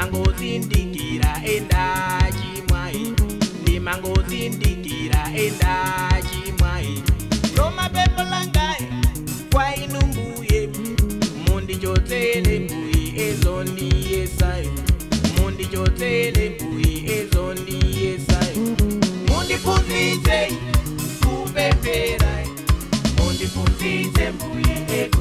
nemangozindikira endachimwai nemangozindikira endachimwai nomapepo langai kwainumbuye mundichotsele mbui ezoniyesai mundichotsele mbui ezoniyesai mundifunzise kupeperai mundifunzise mbui ezoniyesai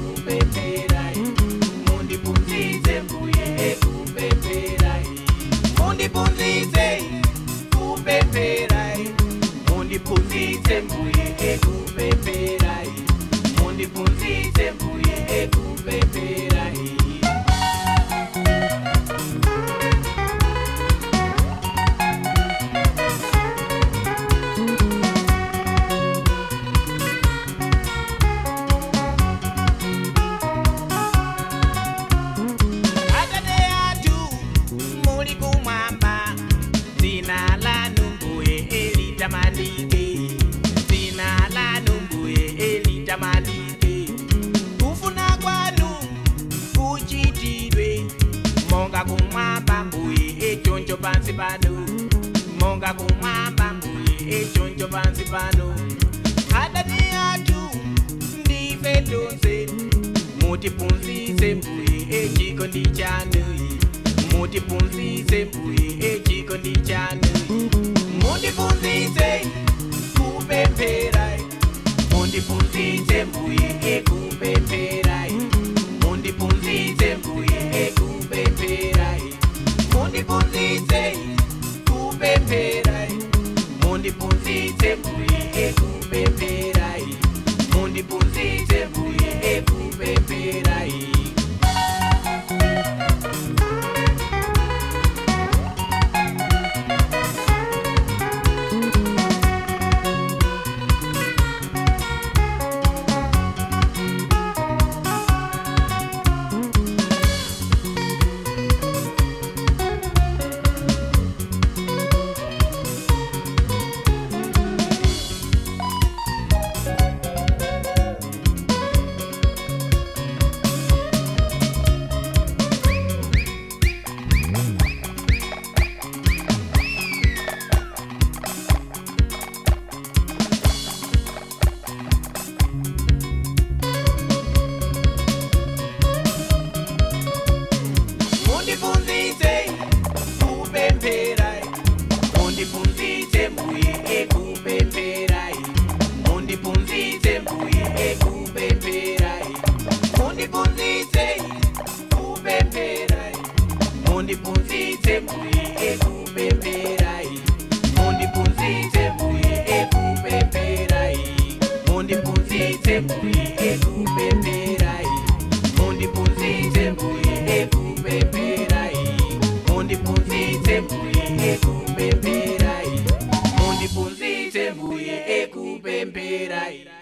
Tempo e echoncho pansi panu, monga kumwamba mbule echoncho pansi pano adani yatu ndife tonse mutipunzise mbule echikondi chanoi e mbule echikondi chanoi Mundi punzite mbuye ekupemberai. Mundi punzite mbuye ekupemberai.